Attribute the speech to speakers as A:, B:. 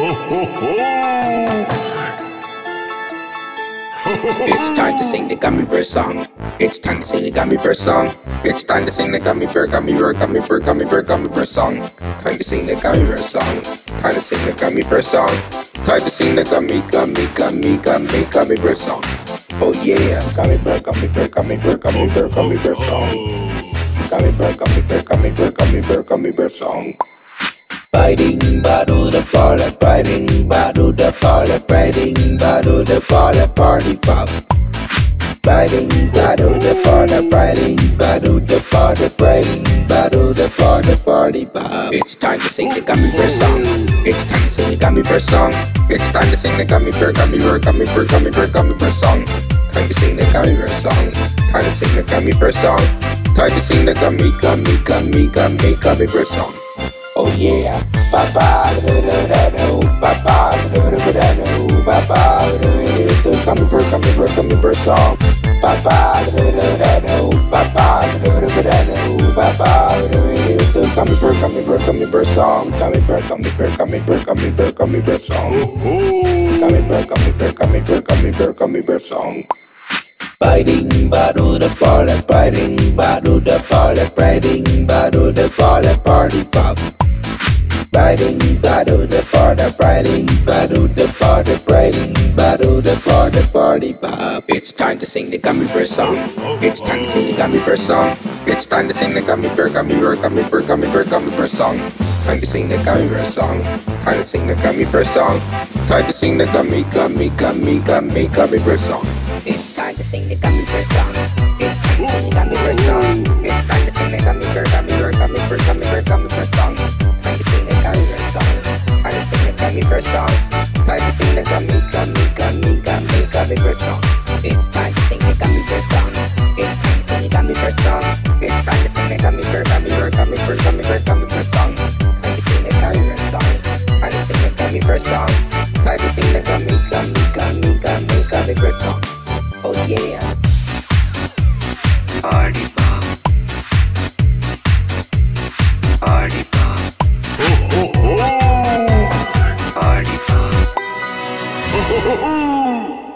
A: It's time to sing the gummy bear song. It's time to sing the gummy bear song. It's time to sing the gummy bear, gummy bear, gummy bear, gummy bear, gummy bear song. Time to sing the gummy bear song. Time to sing the gummy bear song. Time to sing the gummy, gummy, gummy, gummy, gummy bear song. Oh yeah, gummy bear, gummy bear, gummy bear, gummy bear, gummy bear song. Gummy bear, gummy bear, gummy bear, gummy bear, gummy bear song. Biting bottle the parlor, biting bottle the parlor, biting bottle the parlor, party pop. Biting bottle the parlor, biting bottle the parlor, biting bottle the parlor, party pop. It's time to sing the gummy bear song. It's time to sing the gummy bear song. It's time to sing the gummy bear, gummy bear, gummy bear, gummy bear, gummy bear song. Time to sing the gummy bear song. Time to sing the gummy bear song. Time to sing the gummy, gummy, gummy, gummy, gummy bear song. Oh yeah, ba ba da da da da ba ba da da da da da ba ba da da da gummy bear, gummy bear, gummy bear song. Ba ba da da gummy bear, gummy bear, gummy bear song. Song. Gummy bear, gummy bear, gummy bear, gummy bear, gummy bear song. Biting bottle the parlor, biting bottle the parlor, party pop. Biting bottle the parlor, biting bottle the parlor, biting bottle the parlor, party pop. It's time to sing the gummy bear song. It's time to sing the gummy bear song. It's time to sing the gummy bear, gummy bear, gummy bear, gummy bear, gummy bear song. Time to sing the gummy bear song. Time to sing the gummy bear song. Time to sing the gummy, gummy, gummy, gummy, gummy bear song. It's time to sing the gummy bear song. It's time to sing the gummy bear song. It's time to sing the gummy bear, gummy bear, gummy bear, gummy bear, gummy bear song. favorite song. Time to sing the gummy, gummy, gummy, gummy, gummy bear song. It's time to sing the gummy bear song. It's time to sing the gummy bear song. It's time to sing the gummy bear, gummy bear, gummy bear, gummy bear, gummy bear song. Time to sing the gummy bear song. Time to sing the gummy bear song. Time to sing the gummy, gummy, gummy, gummy, gummy bear song. Oh yeah. two.